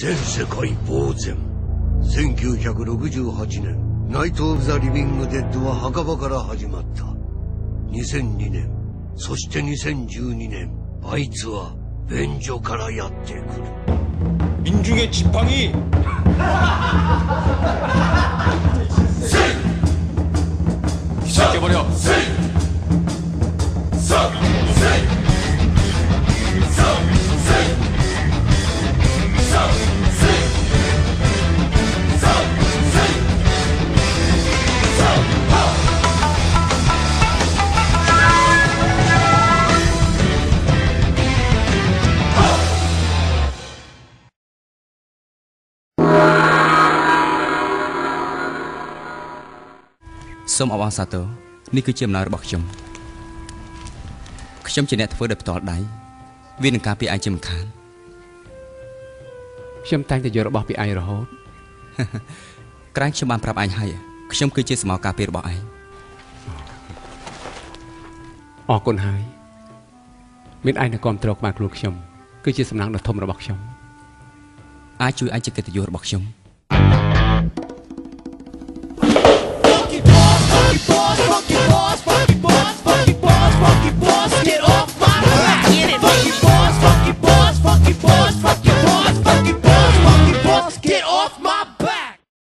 全世界呆然1968年ナイト・オブ・ザ・リビング・デッドは墓場から始まった2002年そして2012年あいつは便所からやってくる 민중의 지팡이 시작해버려 ။ សូមអបអរសាទរនេះគឺជាអំណោយរបស់ខ្ញុំខ្ញុំជាអ្នកធ្វើដោយផ្ទាល់ដៃវានឹងការពារឯងជាមិនខានខ្ញុំតែងតែយករបស់ពីឯងរហូតក្រែងខ្ញុំបានប្រាប់ឯងហើយខ្ញុំគឺជាសមោការពាររបស់ឯងអរគុណហើយមានឯងនៅគ្រប់គ្រងក្បាលខ្លួនខ្ញុំគឺជាសំណាងដ៏ធំរបស់ខ្ញុំអាចជួយឯងជាកិត្តិយសរបស់ខ្ញុំ Funky boss, Boy.